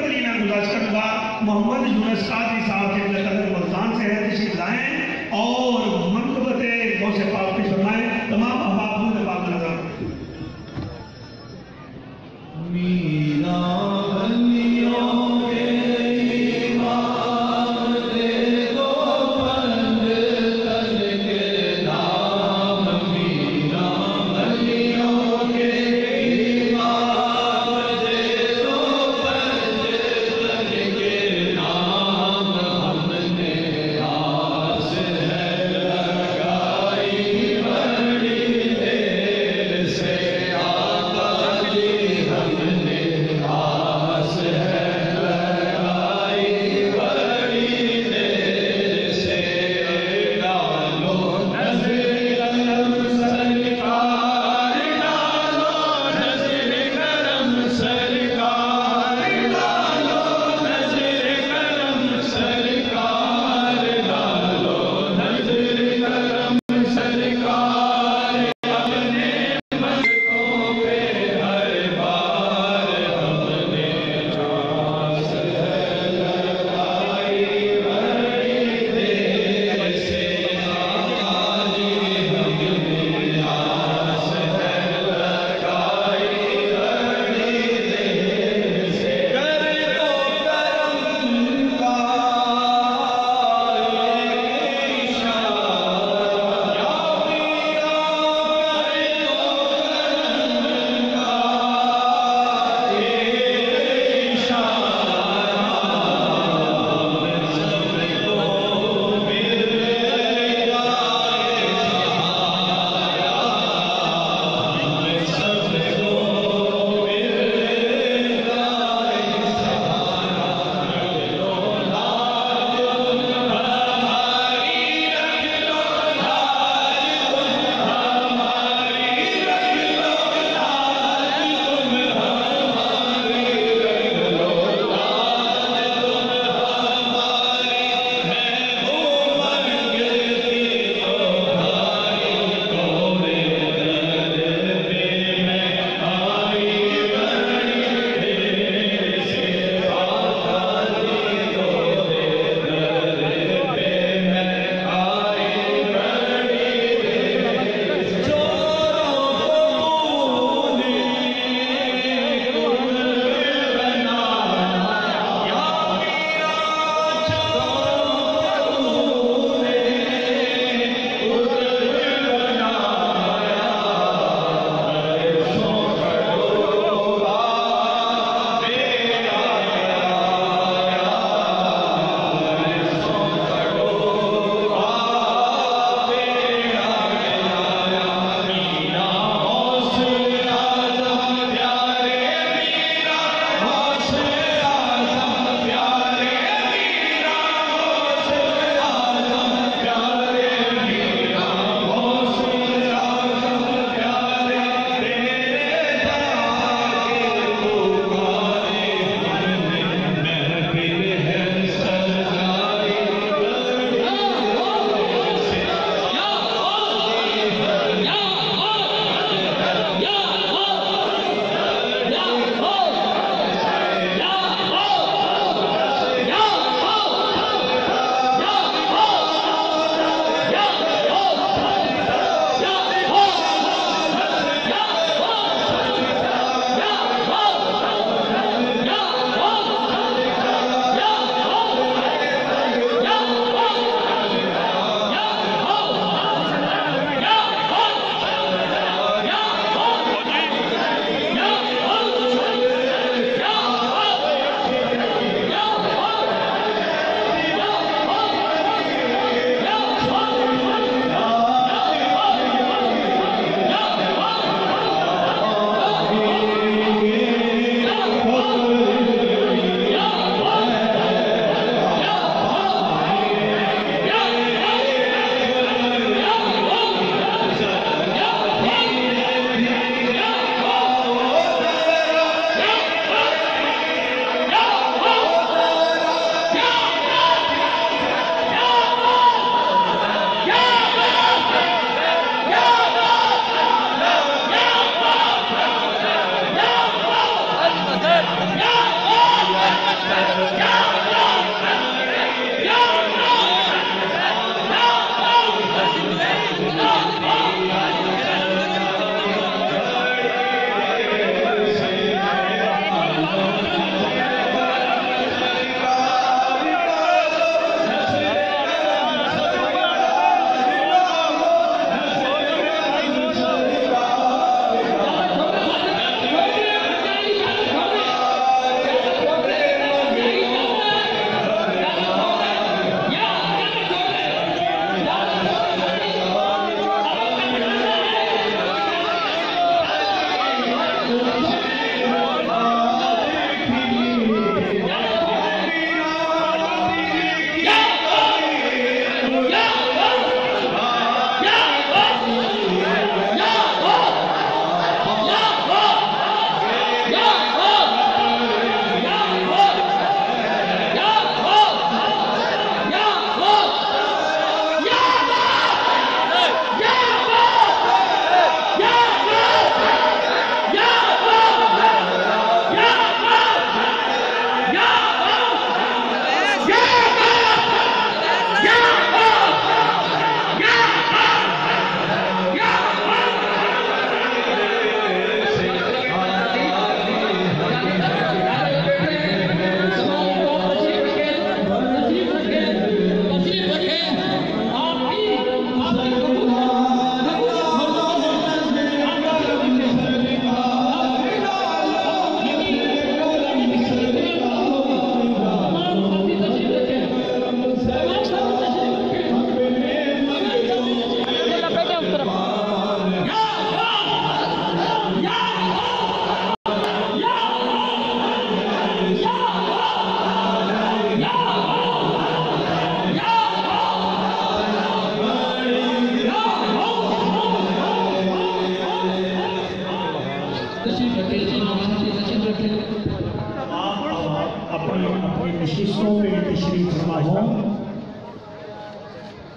तरीना गुजारिश करूँगा, मोहम्मद यूनस काजी साहब के कदर मुल्तान से है तशीफ लाएँ और मनकबत गौसे पाक की फरमाएँ, तमाम अहबाब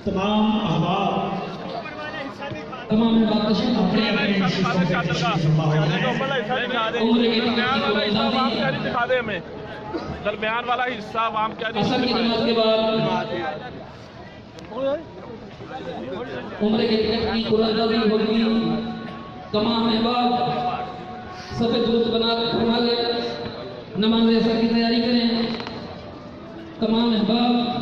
तमाम अहबाब तमाम अपने अपने फरमा हो दरमियान वाला हिस्सा वाम क्या की नमाज़ के बाद उम्र के की होगी तमाम अहबाब सफ़ेद दुरुस्त बना ले नमाज़ असर की तैयारी करें तमाम अहबाब